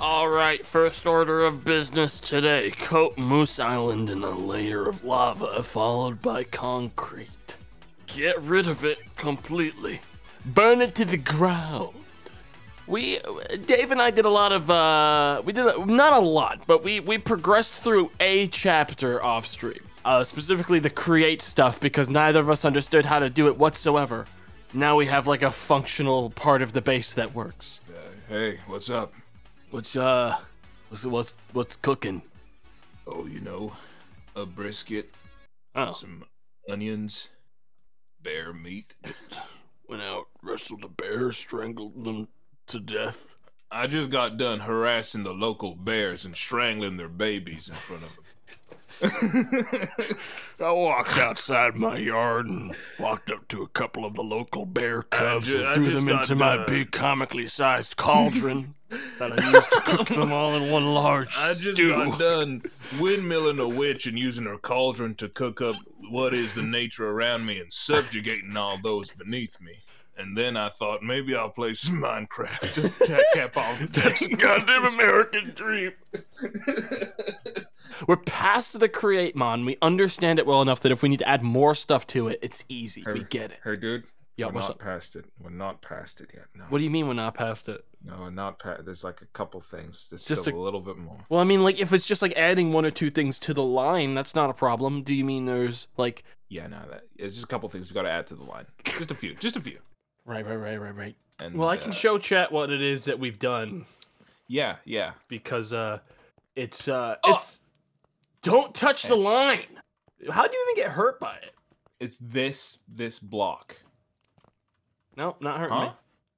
All right, first order of business today. Coat Moose Island in a layer of lava, followed by concrete. Get rid of it completely. Burn it to the ground. We, Dave and I did a lot of, uh, we did, a, not a lot, but we, we progressed through a chapter off stream. Uh, specifically the create stuff because neither of us understood how to do it whatsoever. Now we have like a functional part of the base that works. Uh, hey, what's up? What's uh, what's what's what's cooking? Oh, you know, a brisket, Oh, some onions, bear meat. went out, wrestled a bear, strangled them to death. I just got done harassing the local bears and strangling their babies in front of them. I walked outside my yard and walked up to a couple of the local bear cubs ju- and threw them into my done. big comically sized cauldron that I used to cook them all in one large I just stew. got done windmilling a witch and using her cauldron to cook up what is the nature around me and subjugating all those beneath me. And then I thought maybe I'll play some Minecraft to ca- cap off That's a goddamn American dream. We're past the create mod. We understand it well enough that if we need to add more stuff to it, it's easy. We get it. Hey, dude. Yeah, we're not up? past it. We're not past it yet. No, What do you mean we're not past it? no, we're not past. There's like a couple things. There's Just still a- a little bit more. Well, I mean, like if it's just like adding one or two things to the line, that's not a problem. Do you mean there's like Yeah, no, that it's just a couple things we got to add to the line. Just a few. Just a few. Right, right, right, right, right? And Well, I can uh, show chat what it is that we've done Yeah, yeah. because uh, it's uh, Oh! it's don't touch the line. How do you even get hurt by it? It's this this block. No, not hurting Huh? me.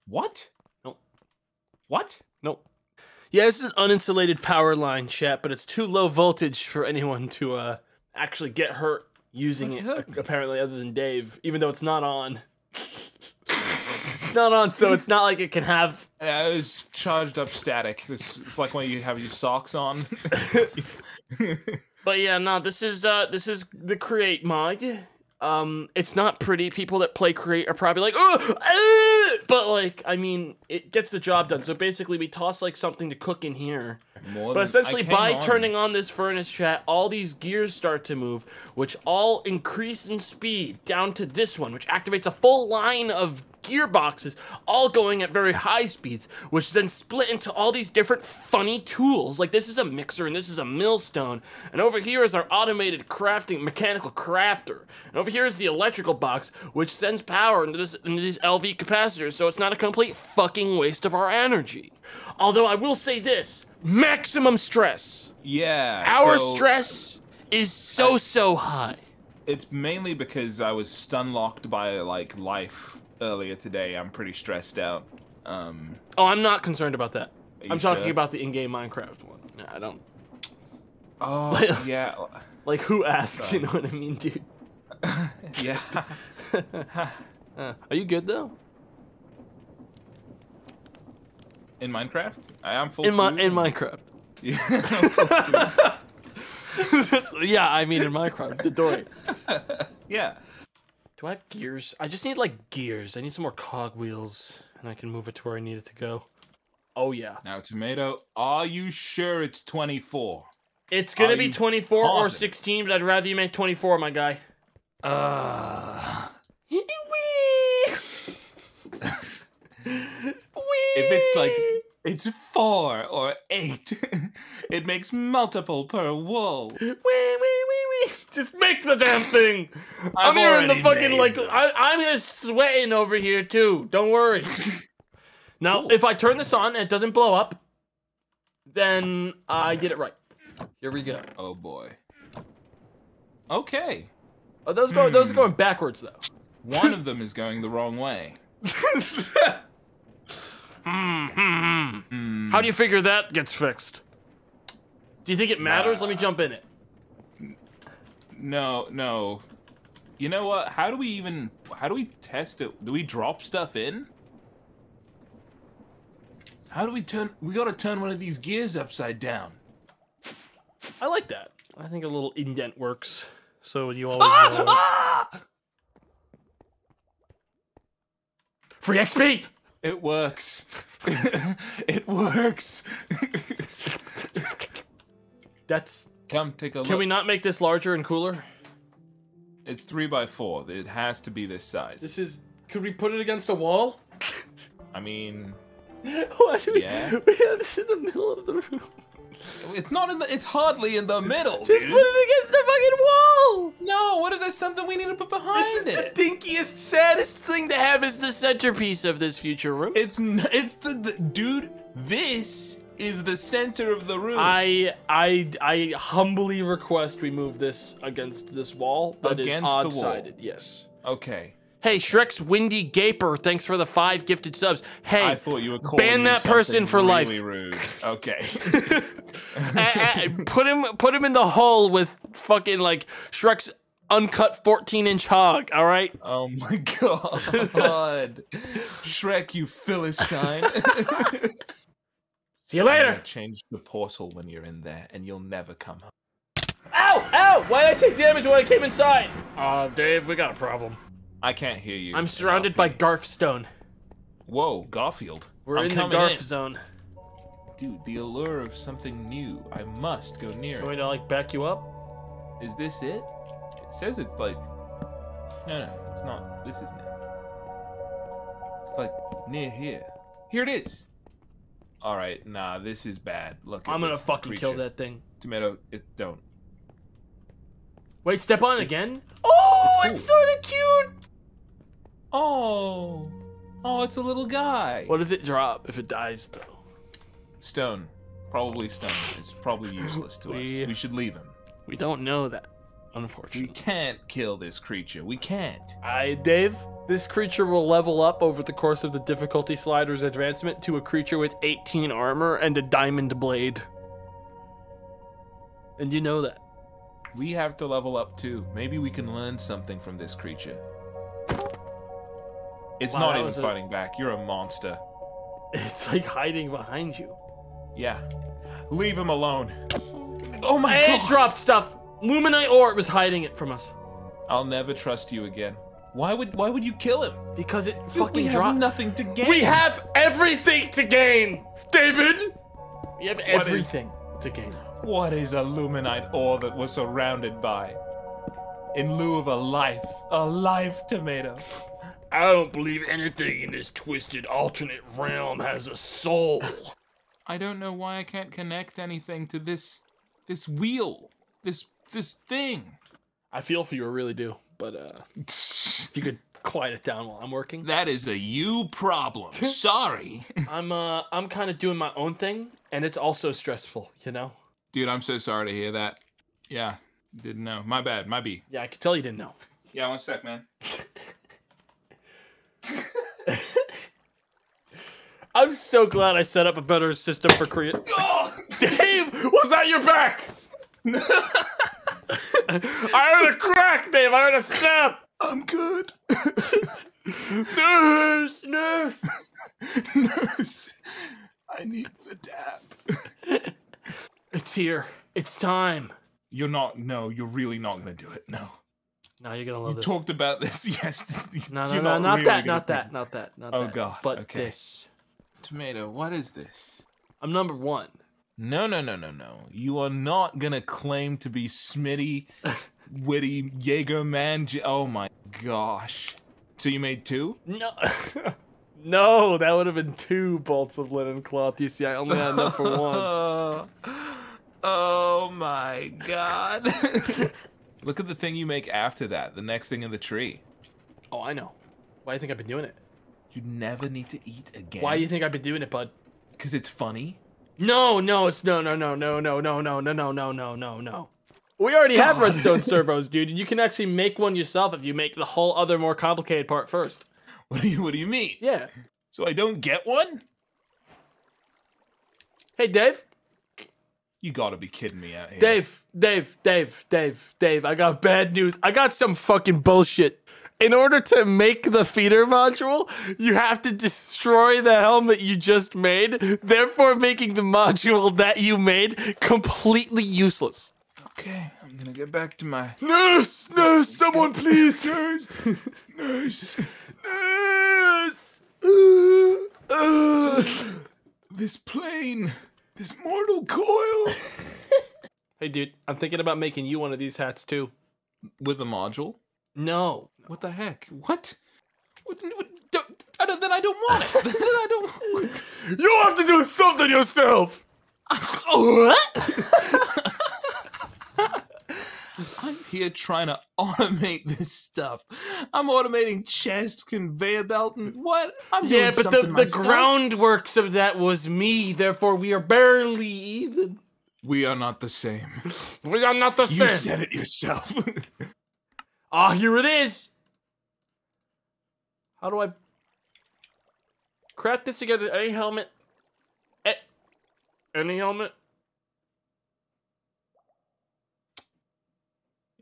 What? Nope. What? Nope. Yeah, this is an uninsulated power line, chat, but it's too low voltage for anyone to uh actually get hurt using What it. Apparently, other than Dave, even though it's not on. It's not on, so it's not like it can have. Uh, it was charged up static. It's, it's like when you have your socks on. But yeah, no, this is uh this is the create mod. Um, it's not pretty. People that play create are probably like, oh, but like, I mean, it gets the job done. So basically, we toss like something to cook in here. More But essentially, by on. turning on this furnace chat, all these gears start to move, which all increase in speed down to this one, which activates a full line of gearboxes, all going at very high speeds, which then split into all these different funny tools. Like this is a mixer and this is a millstone, and over here is our automated crafting mechanical crafter, and over here is the electrical box, which sends power into this into these LV capacitors, so it's not a complete fucking waste of our energy. Although I will say this, maximum stress. Yeah. Our so stress is so so high. It's mainly because I was stun locked by like life earlier today. I'm pretty stressed out. Um. Oh, I'm not concerned about that. I'm talking sure? about the in-game Minecraft one. I don't Oh yeah. like who asks. You know what I mean, dude? yeah. Uh, are you good though? In Minecraft, I am full. In my food in Minecraft. Yeah. I'm full food. yeah, I mean in Minecraft. Dodori. yeah. Do I have gears? I just need like gears. I need some more cogwheels, and I can move it to where I need it to go. Oh yeah. Now, tomato, are you sure it's 24? It's gonna Are be you 24 or 16, but I'd rather you make 24, my guy. Uh, Wee! if it's like it's four or eight, it makes multiple per wool. Wee, wee, wee, wee. Just make the damn thing. I've I'm hearing the fucking like them. I, I'm just sweating over here too. Don't worry. now, if I turn this on and it doesn't blow up, then I did it right. Here we go. Oh boy. Okay. Oh, those go. Those are Hmm. going backwards though. One of them is going the wrong way. How do you figure that gets fixed? Do you think it matters? Let me jump in it. No, no. You know what? How do we even how do we test it? Do we drop stuff in? How do we turn we gotta turn one of these gears upside down. I like that. I think a little indent works. So you always know. Ah! Free XP. It works. it works. That's. Come take a look. Can we not make this larger and cooler? It's three by four. It has to be this size. This is. Could we put it against a wall? I mean, Why do we? Yeah. We have this in the middle of the room. It's not in the. It's hardly in the middle. Just dude. put it against the fucking wall. No, what if there's something we need to put behind This is it? the dinkiest, saddest thing to have as the centerpiece of this future room. It's n- it's the, the dude. This is the center of the room. I I I humbly request we move this against this wall that is Against the wall. odd-sided. Yes. okay. Hey, Shrek's Windy Gaper, thanks for the five gifted subs. Hey, I thought you were calling ban that person something for life. really Rude. Okay. a- a- put him put him in the hole with fucking like Shrek's uncut 14 inch hog. All right. oh my god. Shrek, you philistine. See you later. change the portal when you're in there, and you'll never come home. Ow! Ow! Why did I take damage when I came inside? Uh, Dave, we got a problem. I can't hear you. I'm surrounded by Garfstone. Whoa, Garfield. We're I'm in the Garf in. zone. Dude, the allure of something new. I must go near Want me it. to like back you up? Is this it? It says it's like. No, no, it's not. This isn't it. It's like near here. Here it is. All right, nah, this is bad. Look, I'm gonna this. It's a fucking kill that thing. tomato. It don't. Wait, step on It's- again. Oh, it's it's sort of cute. Oh, oh, it's a little guy. What does it drop if it dies though? Stone. Probably stone. It's probably useless to We- us. We should leave him. We don't know that, unfortunately. We can't kill this creature. We can't. I, Dave, this creature will level up over the course of the difficulty slider's advancement to a creature with 18 armor and a diamond blade. And you know that. We have to level up too. Maybe we can learn something from this creature. It's Wow, not even was a- fighting back. You're a monster. It's like hiding behind you. Yeah. Leave him alone. Oh my It god. dropped stuff. Luminite ore was hiding it from us I'll never trust you again. Why would why would you kill him? because it Dude, fucking we have dropped. nothing to gain. We have everything to gain, David. We have is- everything to gain. What is a luminite ore that we're surrounded by? In lieu of a life, a life tomato. I don't believe anything in this twisted alternate realm has a soul. I don't know why I can't connect anything to this this wheel. This this thing. I feel for you, I really do. But uh, if you could quiet it down while I'm working. That is a you problem. Sorry. I'm uh I'm kind of doing my own thing, and it's also stressful, you know. Dude, I'm so sorry to hear that. Yeah, didn't know. My bad. My B. Yeah, I could tell you didn't know. Yeah, one sec, man. I'm so glad I set up a better system for create. Dave, was that your back? I heard a crack, Dave. I heard a snap. I'm good. Nurse, nurse. Nurse, I need the dab. It's here. It's time. You're not. No, you're really not gonna do it. No. Now you're gonna love You this. talked about this yesterday. no, no, You're no, not really that, not that, not that, not Oh, that. God, But okay. this. Tomato, what is this? I'm number one. No, no, no, no, no. You are not gonna claim to be Smitty, witty Jaeger man. Oh my gosh. So you made two? No. no, that would have been two bolts of linen cloth. You see, I only had enough for one. Oh, oh my god. Look at the thing you make after that, the next thing in the tree. Oh, I know. Why do you think I've been doing it? You never need to eat again. Why do you think I've been doing it, bud? Because it's funny. No, no, it's no, no, no, no, no, no, no, no, no, no, no, no, no. We already have redstone servos, dude. You can actually make one yourself if you make the whole other more complicated part first. What do you What do you mean? Yeah. So I don't get one? Hey, Dave. You gotta be kidding me out here. Dave, Dave, Dave, Dave, Dave, I got bad news. I got some fucking bullshit. In order to make the feeder module, you have to destroy the helmet you just made, therefore making the module that you made completely useless. Okay, I'm gonna get back to my Nurse! Nurse! Someone please! nurse. Nurse. Nurse! This plane, this mortal coil. Hey, dude, I'm thinking about making you one of these hats too. With a module? No. What the heck? What? what, what don't, I then I don't want it. then I don't. You have to do something yourself. what? I'm here trying to automate this stuff. I'm automating chest, conveyor belt, and what? I'm Yeah, but the, the groundworks of that was me. Therefore, we are barely even. We are not the same. We are not the You same. You said it yourself. Ah, here it is. How do I craft this together? Any helmet? Eh, Any helmet?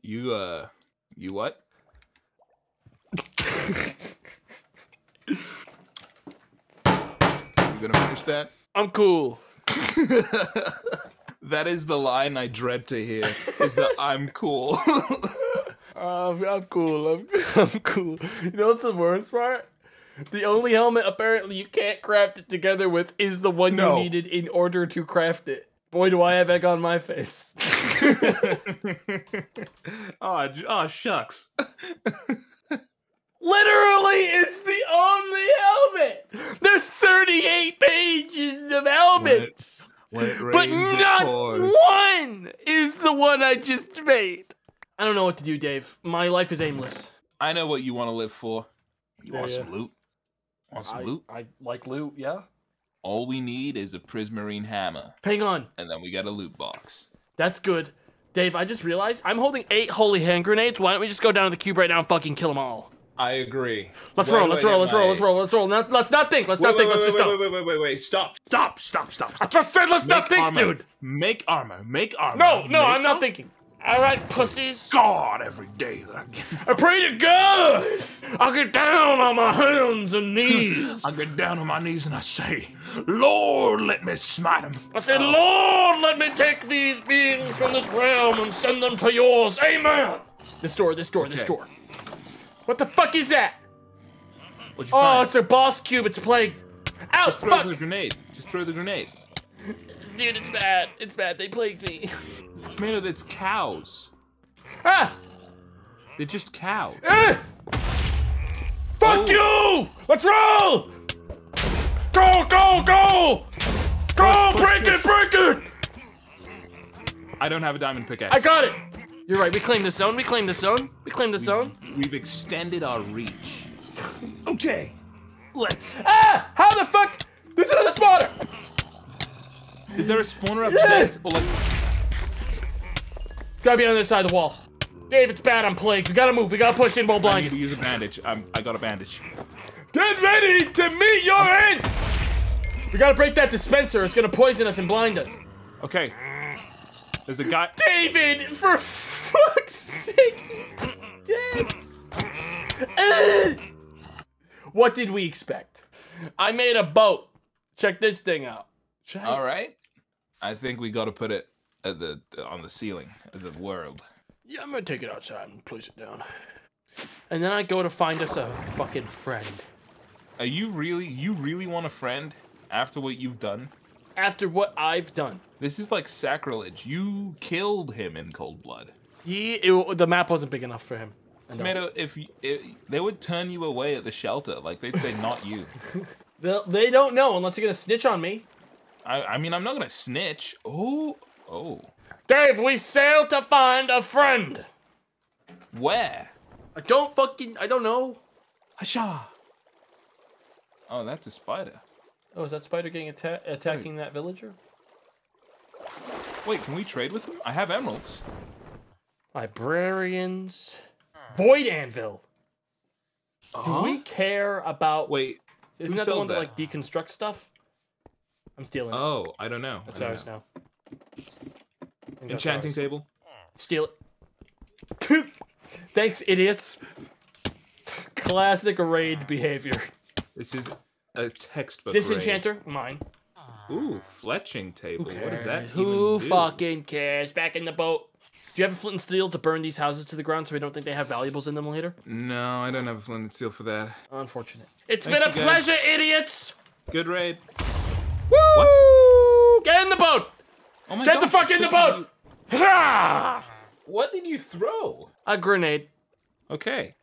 You uh, you what? You gonna finish that? I'm cool. that is the line I dread to hear. Is that I'm cool. Uh, I'm cool. I'm, I'm cool. You know what's the worst part? The only helmet apparently you can't craft it together with is the one No. you needed in order to craft it. Boy, do I have egg on my face. oh, oh, shucks. Literally, it's the only helmet. There's 38 pages of helmets, When it but rains, it not one is the one I just made. I don't know what to do, Dave. My life is aimless. I know what you want to live for. You Yeah, want yeah. some loot? Want some I, loot? I like loot, yeah? All we need is a prismarine hammer, Hang on. and then we got a loot box. That's good. Dave, I just realized I'm holding eight holy hand grenades. Why don't we just go down to the cube right now and fucking kill them all? I agree. Let's roll, let's roll, let's roll, let's roll, let's roll. Let's not think, let's not think, let's just wait, go. wait, wait, wait, wait, wait, stop, stop, stop, stop, I just said let's not think, dude. Make armor, make armor. No, no, I'm not thinking. All right, pussies. God, every day that I get, I pray to God. I'll get down on my hands and knees. I get down on my knees and I say, Lord, let me smite him. I said, Lord, let me take these beings from this realm and send them to yours. Amen. This door, this door, this door. What the fuck is that? What'd you Oh, find? it's a boss cube. It's plagued. Ow, Just throw fuck. the grenade. Just throw the grenade. Dude, it's bad. It's bad. They plagued me. It's made of its cows. ah! They're just cows. Eh! Fuck Oh. you! Let's roll! Go, go, go! Go! Push, push, break it, break it! I don't have a diamond pickaxe. I got it! You're right, we claim the zone, we claim the zone, we claim the zone. We've extended our reach. Okay, let's. Ah! How the fuck? There's another spawner! Is there a spawner upstairs? Or like, Gotta be on the other side of the wall. Dave, it's bad, I'm plagued. We gotta move, we gotta push in while I need blind. to use a bandage. I'm, I got a bandage. Get ready to meet your end! We gotta break that dispenser, it's gonna poison us and blind us. Okay. There's a guy. David, for fuck's sake, Dave. Ugh. What did we expect? I made a boat. Check this thing out. I- All right. I think we got to put it Uh, at the on the ceiling of the world. Yeah, I'm gonna take it outside and place it down. And then I go to find us a fucking friend. Are you really? You really want a friend after what you've done? After what I've done, This is like sacrilege. You killed him in cold blood. he it, the map wasn't big enough for him. Tomato, if, if they would turn you away at the shelter, like they'd say, "Not you." They, they don't know unless you're gonna snitch on me. I, I mean, I'm not gonna snitch. Oh, oh, Dave, we sailed to find a friend. where? I don't fucking I don't know. Hasha. Oh, that's a spider. Oh, is that spider getting atta- attacking that villager? Wait, can we trade with him? I have emeralds. Librarians. Void Anvil. Do Huh? we care about? Wait. isn't that the one that that? like deconstructs stuff? I'm stealing. it. Oh, I don't know. That's I ours know. now. I think that's Enchanting ours. table. Steal it. Thanks, idiots. Classic raid behavior. This is a textbook. raid. Disenchanter, mine. Ooh, fletching table. What is that? Who even do? fucking cares? Back in the boat. Do you have a flint and steel to burn these houses to the ground so we don't think they have valuables in them later? No, I don't have a flint and steel for that. Unfortunate. It's Thanks, been a you guys. pleasure, idiots. Good raid. Woo! Get in the boat! Oh my Get the fuck in the boat! you- What did you throw? A grenade. Okay.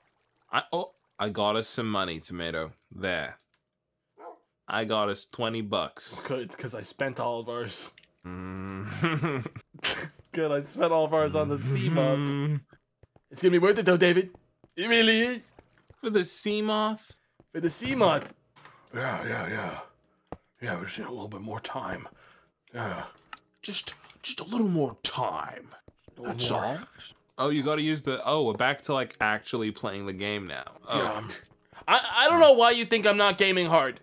I oh I got us some money, tomato. There. I got us twenty bucks. Good, because I spent all of ours. Mm. Good, I spent all of ours on the sea moth. It's gonna be worth it though, David. It really is. For the sea moth? For the sea moth. Yeah, yeah, yeah. Yeah, we just need a little bit more time. Yeah. Just just a little more time. That's more. all. Oh, you gotta use the oh, we're back to like actually playing the game now. Oh. Yeah. I, I don't know why you think I'm not gaming hard.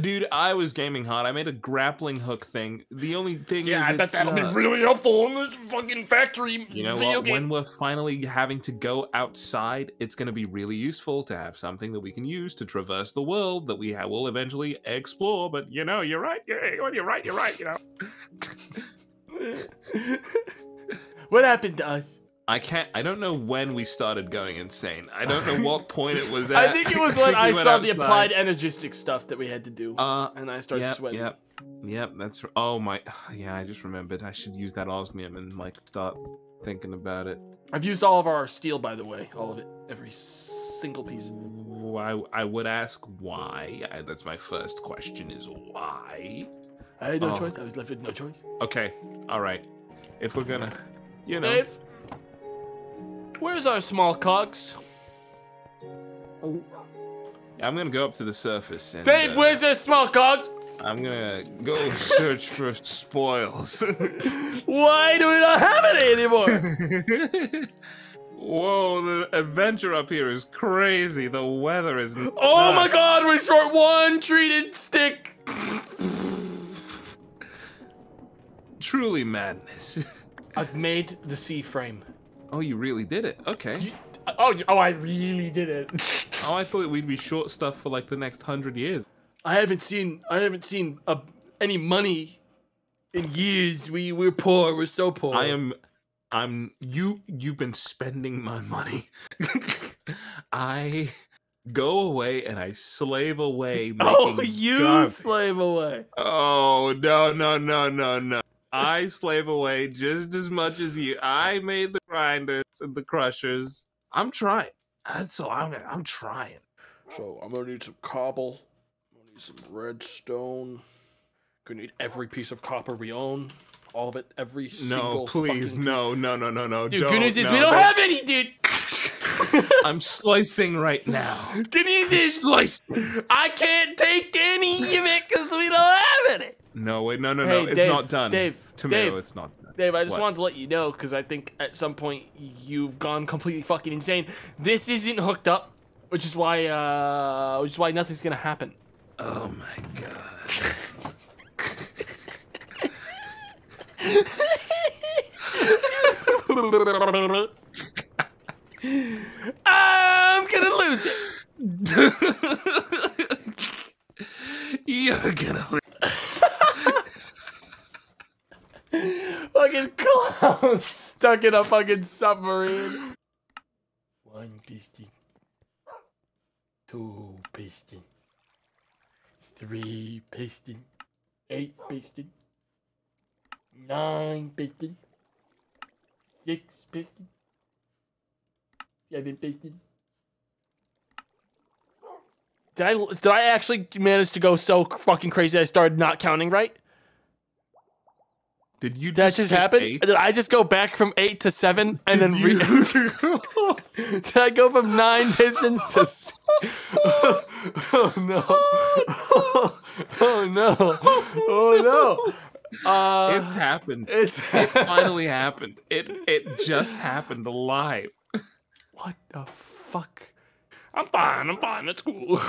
Dude, I was gaming hard. I made a grappling hook thing. The only thing is Yeah, I bet that'll be uh, really helpful in this fucking factory You know video what? game. When we're finally having to go outside, it's going to be really useful to have something that we can use to traverse the world that we will eventually explore. But you know, you're right. You're, you're right. You're right. You know, what happened to us? I can't. I don't know when we started going insane. I don't know what point it was at. I think it was when I saw the applied energistic stuff that we had to do, Uh, and I started yep, sweating. yep, yep. That's oh my. Yeah, I just remembered. I should use that osmium and like start thinking about it. I've used all of our steel, by the way, all of it, every single piece. Why? I would ask why. I, that's my first question. Is why? I had no Oh. choice. I was left with no choice. Okay, all right. If we're gonna, you know, Dave, where's our small cogs? I'm gonna go up to the surface and Dave, uh, where's our small cogs? I'm gonna go search for spoils. Why do we not have any anymore? Whoa, the adventure up here is crazy. The weather is. oh my god, we're short one treated stick. Truly madness. I've made the C frame. oh, you really did it. Okay. You- Oh, oh, I really did it. Oh, I thought we'd be short stuff for like the next hundred years. I haven't seen I haven't seen uh, any money in years. We we're poor. We're so poor. I am I'm you you've been spending my money. I go away and I slave away Oh, you slave away. Oh no no no no no. I slave away just as much as you. I made the grinders and the crushers. I'm trying. That's all I'm I'm trying. So I'm gonna need some cobble. I'm gonna need some redstone. Gonna need every piece of copper we own. All of it. Every single. No, please, fucking no, no, no, no, no. Dude, don't, good news is no, we don't don't. have any, dude. I'm slicing right now. good news is Slicing. I can't take any of it because we don't have any. No, wait, no, no, Hey, no. It's Dave, not done. Dave, Tomato, Dave. it's not done. Dave, I just What? wanted to let you know because I think at some point you've gone completely fucking insane. This isn't hooked up, which is why, uh, which is why nothing's gonna happen. Oh my god. I'm gonna lose it. You're gonna. Fucking clown stuck in a fucking submarine. One piston. Two piston. Three piston. Eight piston. Nine piston. Six piston. Seven piston. Did I, did I actually manage to go so fucking crazy I started not counting right? Did you Did that just just happen? eight? Did I just go back from eight to seven and then re- You- Did I go from nine pistons to? s- oh no! Oh no! Oh no! Uh, it's happened. it's It finally happened. It it just happened live. what the fuck? I'm fine. I'm fine. It's cool.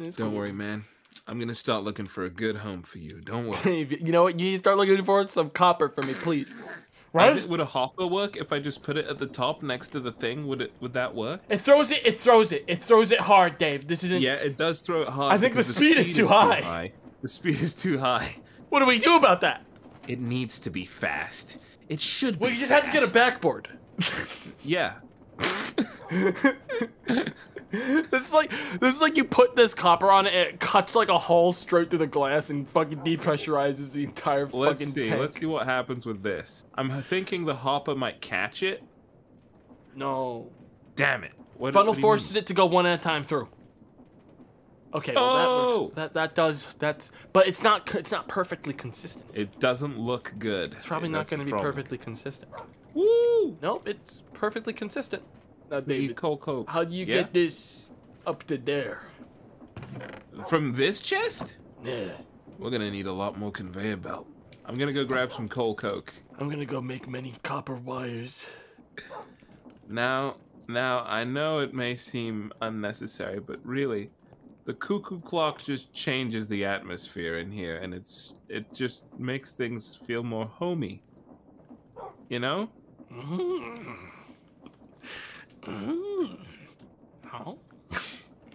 It's Don't cool. worry, man. I'm gonna start looking for a good home for you. Don't worry. You know what? You need to start looking for some copper for me, please. I Right? thi- Would a hopper work if I just put it at the top next to the thing? Would it? Would that work? It throws it. It throws it. It throws it hard, Dave. This isn't. Yeah, it does throw it hard. I think the because speed is too high. The speed is too high. What do we do about that? It needs to be fast. It should be. Well, you just have to get a backboard. Yeah. this is like this is like you put this copper on it, and it cuts like a hole straight through the glass and fucking depressurizes the entire Let's fucking see. tank. Let's see what happens with this. I'm thinking the hopper might catch it. No. Damn it. What, Funnel what forces it to go one at a time through. Okay, well that Oh! works. That that does that's but it's not it's not perfectly consistent. It doesn't look good. It's probably not going to be perfectly consistent. Woo! Nope, it's perfectly consistent. Now, David, coal coke. how do you Yeah? get this up to there? From this chest? Yeah, We're gonna need a lot more conveyor belt. I'm gonna go grab some coal coke. I'm gonna go make many copper wires. Now, now I know it may seem unnecessary, but really, the cuckoo clock just changes the atmosphere in here, and it's it just makes things feel more homey. You know? Mm. Mm. Huh?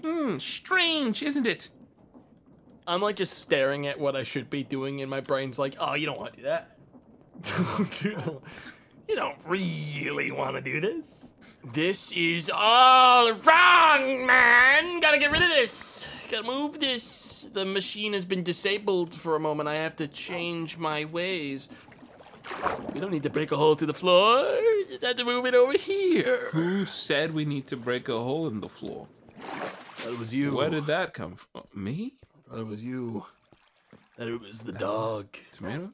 Hmm, strange, isn't it? I'm like just staring at what I should be doing, and my brain's like, "Oh, you don't want to do that. you don't really want to do this. This is all wrong, man. Gotta get rid of this. Gotta move this. The machine has been disabled for a moment. I have to change my ways. We don't need to break a hole through the floor. Just have to move it over here. Who said we need to break a hole in the floor? That was you. Where did that come from? Me? That it was you. That it was the dog. Tomato?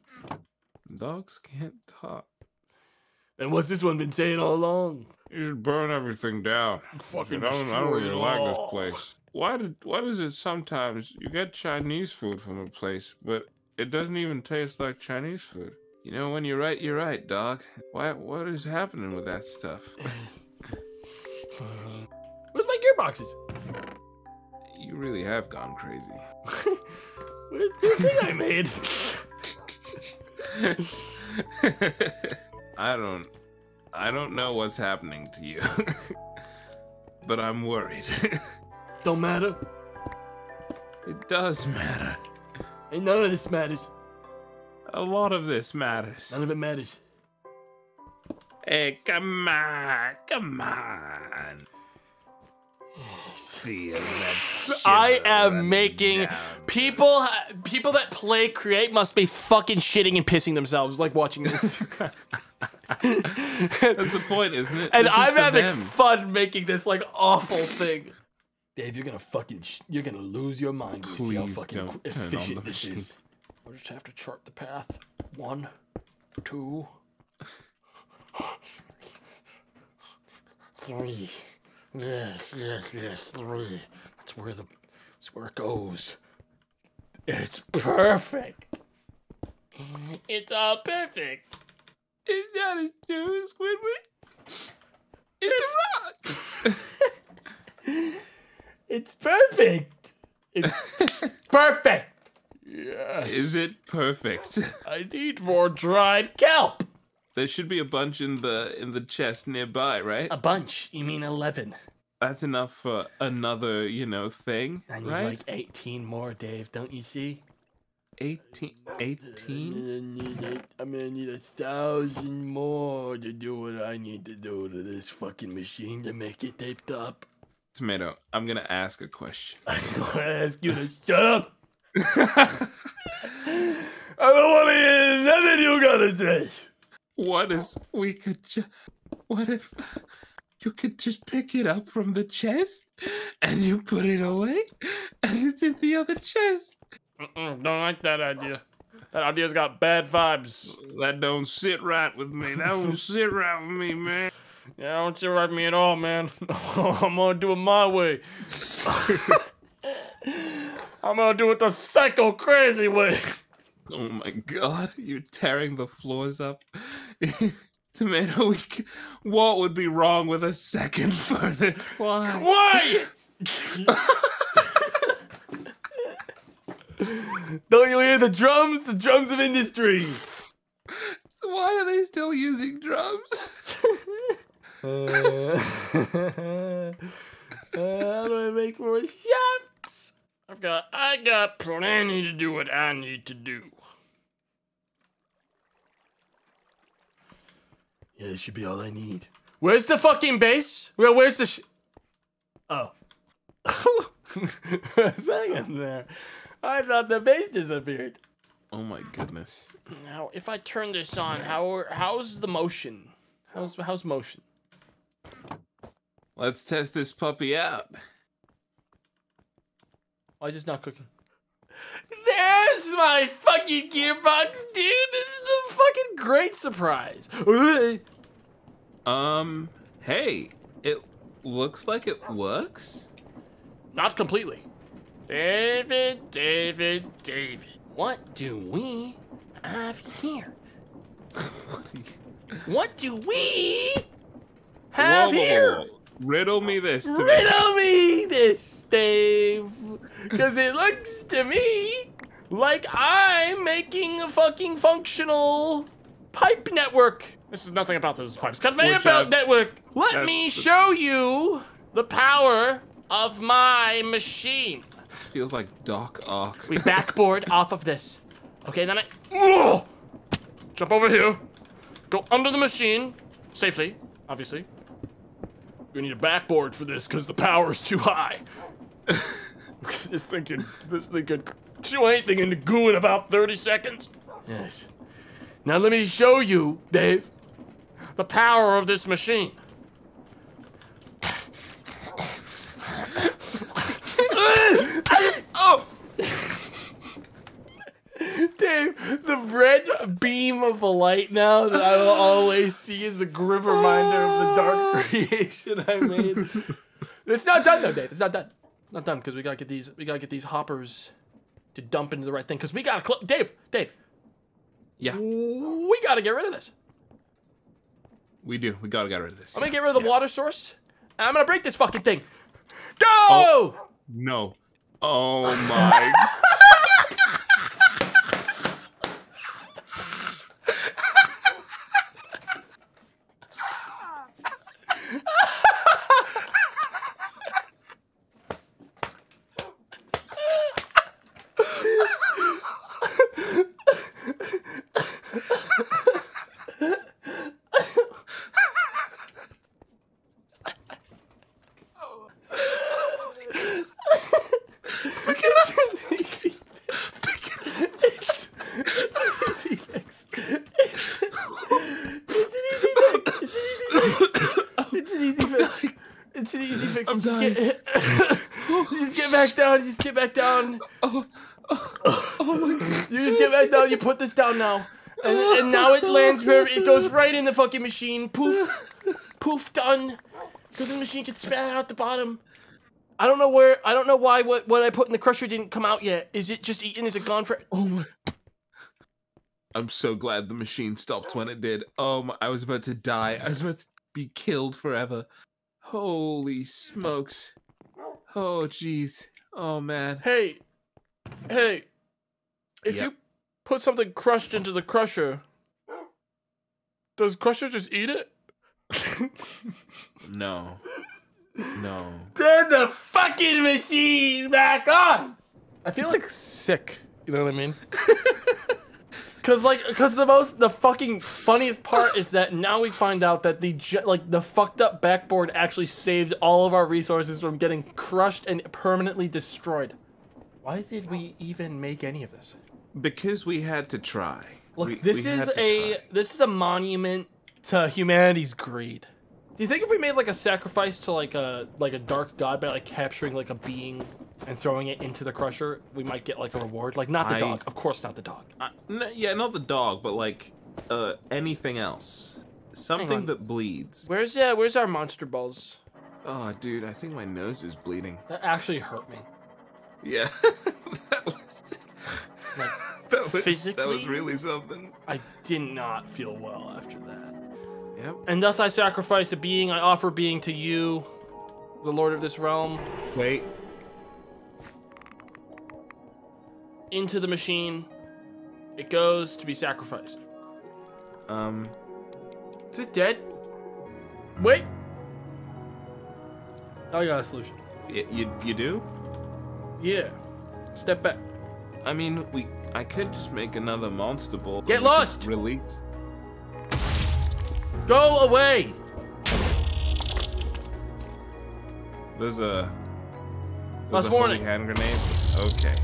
Dogs can't talk. And what's this one been saying all along? You should burn everything down. Fucking I don't, I don't really like this place. Why did why does it sometimes you get Chinese food from a place, but it doesn't even taste like Chinese food? You know, when you're right, you're right, dog. Why what is happening with that stuff? Where's my gearboxes? You really have gone crazy. Where's the thing I made? I don't I don't know what's happening to you. but I'm worried. Don't matter. it does matter. Ain't none of this matters. A lot of this matters. None of it matters. Hey, come on, come on. Feel that I am making down people. People that play create must be fucking shitting and pissing themselves like watching this. That's the point, isn't it? and This is I'm having them. fun making this like awful thing. Dave, you're gonna fucking, sh- you're gonna lose your mind when you see how fucking don't qu- efficient this is. We'll just have to chart the path. One, two, three. Yes, yes, yes, three. That's where the, that's where it goes. It's perfect. It's all perfect. It's not as true, Squidward. It's, a rock. It's perfect. It's perfect. Yes. Is it perfect? I need more dried kelp. there should be a bunch in the in the chest nearby, right? A bunch. You mean 11? That's enough for another, you know, thing, I need right? like 18 more, Dave. Don't you see? 18 18 I'm gonna, need a, I'm gonna need a thousand more to do what I need to do to this fucking machine to make it taped up. Tomato, I'm going to ask a question. I'm gonna ask you to shut up. I don't want to hear nothing you gotta say. What is we could ju- what if you could just pick it up from the chest and you put it away and it's in the other chest? Mm-mm, don't like that idea. That idea's got bad vibes. That don't sit right with me. That don't sit right with me, man. Yeah, don't sit right with me at all, man. I'm gonna do it my way. I'm gonna do it the psycho crazy way. Oh my god, you're tearing the floors up. Tomato, we c- what would be wrong with a second furnace? Why? Why? Don't you hear the drums? The drums of industry. Why are they still using drums? Uh, how do I make more shafts? I've got, I got plenty to do what I need to do. Yeah, this should be all I need. Where's the fucking base? Well, where's the sh- Oh. a second there. I thought the base disappeared. Oh my goodness. Now, if I turn this on, how how's the motion? How's how's motion? Let's test this puppy out. Why is this not cooking? There's my fucking gearbox, dude. This is the fucking great surprise. Um, hey, it looks like it works. Not completely. David, David, David. What do we have here? What do we have Whoa, whoa, here? whoa. Riddle me this me. Riddle me this, Dave. Because it looks to me like I'm making a fucking functional pipe network. This is nothing about those pipes. Conveyor belt uh, network. Let me show you the power of my machine. This feels like Doc Ock. We backboard off of this. Okay, then I Ugh! jump over here, go under the machine safely, obviously. We need a backboard for this because the power is too high. this thing can this thing could chew anything into goo in about 30 seconds. Yes. Now let me show you, Dave, the power of this machine. oh! Dave, the red beam of a light now that I will always see is a grim reminder of the dark creation I made. It's not done though, Dave. It's not done. Not done because we gotta get these. We gotta get these hoppers to dump into the right thing. Because we gotta close. Dave, Dave, Yeah, we gotta get rid of this. we do. We gotta get rid of this. I'm gonna get rid of the Yeah. water source. And I'm gonna break this fucking thing. Oh. Go! No. Oh my. It's, it's an easy fix. It's, it's an easy fix. It's an easy fix. It's an easy fix. I'm just dying. Get, you just get back down. You just get back down. oh, oh, oh, oh my god. You just get back down. You put this down now. And, and now it lands where it goes right in the fucking machine. Poof. Poof, done. Because the machine can spat out the bottom. I don't know where, I don't know why what, what I put in the crusher didn't come out yet. Is it just eaten? Is it gone for, Oh my. I'm so glad the machine stopped when it did. Oh my, I was about to die. I was about to be killed forever. Holy smokes. Oh jeez. Oh man. Hey, hey, if Yep. you put something crushed into the crusher, does crusher just eat it? No. No. Turn the fucking machine back on. I feel like sick. You know what I mean? Cause like, cause the most, the fucking funniest part is that now we find out that the ju- like the fucked up backboard actually saved all of our resources from getting crushed and permanently destroyed. Why did we even make any of this? Because we had to try. Look, We- this we is a try. this is a monument to humanity's greed. Do you think if we made like a sacrifice to like a like a dark god by like capturing like a being and throwing it into the crusher, we might get like a reward? Like not the I- dog, of course not the dog. Uh, n- yeah, not the dog, but like uh anything else. Something that bleeds. Where's yeah? Where's our monster balls? Oh, dude, I think my nose is bleeding. That actually hurt me. Yeah. that was Like, that was that was really something. I did not feel well after that. Yep. And thus I sacrifice a being. I offer being to you, the lord of this realm, Wait. Into the machine. It goes to be sacrificed. Um Is it dead? Wait. I got a solution. y- you you do? Yeah. Step back. I mean, we I could just make another monster ball. Get and we could lost! Release. Go away. There's a Those Last are warning. hand grenades. Okay.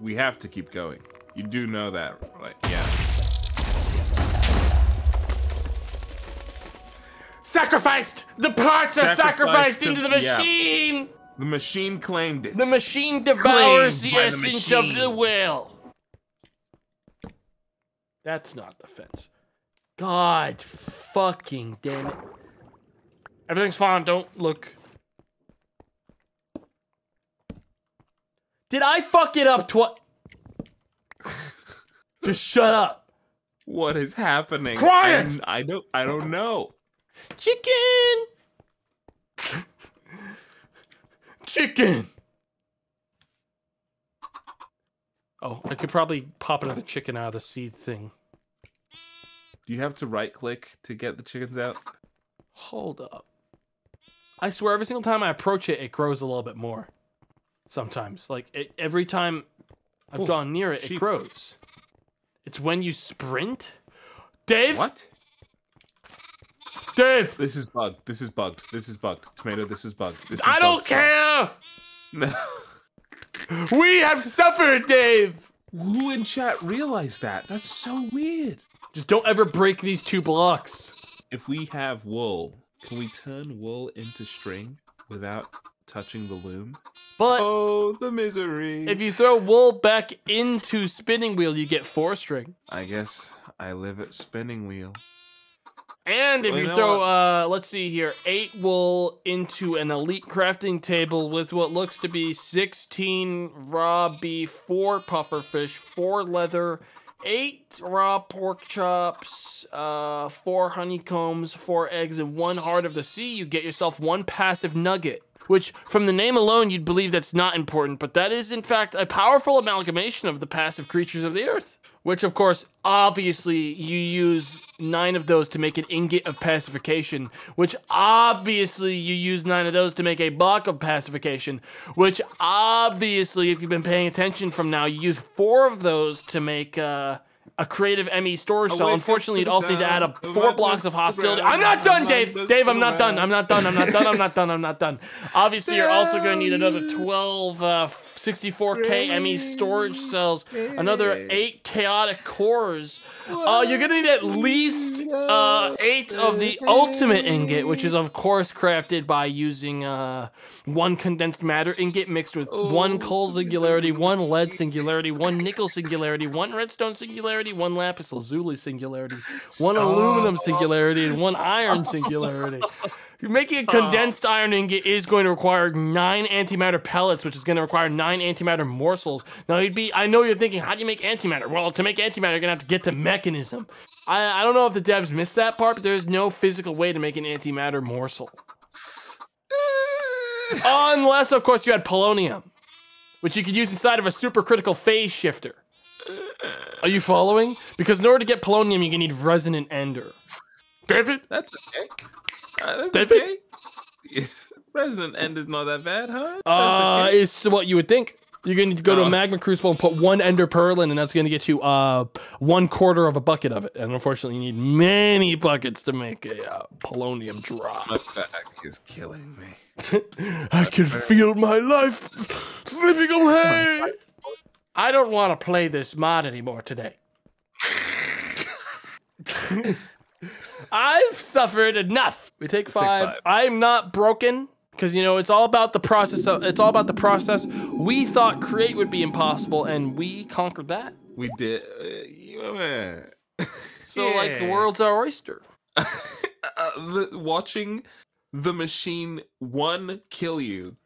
We have to keep going. You do know that, right? Yeah. Sacrificed! The parts are Sacrificed sacrificed to- into the yeah. machine! The machine claimed it. The machine devours the Claimed the essence of the will. That's not the fence. God fucking damn it. Everything's fine, don't look. Did I fuck it up twice? Just shut up. what is happening? Quiet! I'm- I don't. I don't know. Chicken! chicken! Oh, I could probably pop another chicken out of the seed thing. Do you have to right click to get the chickens out? Hold up. I swear, every single time I approach it, it grows a little bit more. Sometimes. Like, it, every time I've Oh, gone near it, it grows. It's when you sprint? Dave? What? Dave! This is bugged. This is bugged. This is bugged. Tomato. This is bugged. This is I don't care! No. We have suffered, Dave! Who in chat realized that? That's so weird. Just don't ever break these two blocks. If we have wool, can we turn wool into string without touching the loom? But Oh, the misery. if you throw wool back into spinning wheel, you get four string. I guess I live at spinning wheel. And if Well, you you know throw, uh, let's see here, eight wool into an elite crafting table with what looks to be 16 raw beef, four puffer fish, four leather, eight raw pork chops, uh, four honeycombs, four eggs, and one heart of the sea, you get yourself one passive nugget. Which, from the name alone, you'd believe that's not important, but that is, in fact, a powerful amalgamation of the passive creatures of the earth. Which, of course, obviously, you use nine of those to make an ingot of pacification. Which, obviously, you use nine of those to make a block of pacification. Which, obviously, if you've been paying attention from now, you use four of those to make uh, a creative ME storage cell. Unfortunately, up you'd also need to add up four blocks of hostility. I'm not done, Dave. Dave, I'm not done. I'm not done. I'm not done. I'm not done. I'm not done. Obviously, you're also going to need another 12 uh, 64k ME storage cells, another eight chaotic cores. Uh, you're going to need at least uh, eight of the ultimate ingot, which is of course crafted by using uh, one condensed matter ingot mixed with one coal singularity, one lead singularity, one nickel singularity, one redstone singularity, one lapis lazuli singularity, one aluminum singularity, and one iron singularity. You're making a condensed iron ingot is going to require nine antimatter pellets, which is going to require nine antimatter morsels. Now, you'd be, I know you're thinking, how do you make antimatter? Well, to make antimatter, you're going to have to get to Mekanism. I, I don't know if the devs missed that part, but there's no physical way to make an antimatter morsel. Unless, of course, you had polonium, which you could use inside of a supercritical phase shifter. Are you following? Because in order to get polonium, you're going to need resonant ender. David? That's okay. Uh, that's David? okay. Resident End is not that bad, huh? That's Uh, okay. is what you would think. You're going to need to go to a Oh. magma crucible and put one ender pearl in, and that's going to get you uh one quarter of a bucket of it. And unfortunately, you need many buckets to make a uh, polonium drop. My back is killing me. I can feel my life slipping away. I don't want to play this mod anymore today. I've suffered enough. We take take five. five. I'm not broken because you know it's all about the process. Of, it's all about the process. We thought create would be impossible, and we conquered that. We did. Uh, you- So like the world's our oyster. uh, the, watching the machine one kill you,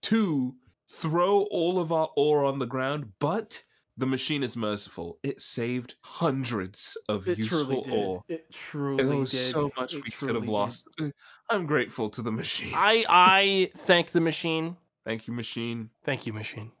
two throw all of our ore on the ground, but the machine is merciful. It saved hundreds of useful ore. It truly There was did. so much It we could have lost. I'm grateful to the machine. I I thank the machine. Thank you, machine. Thank you, machine.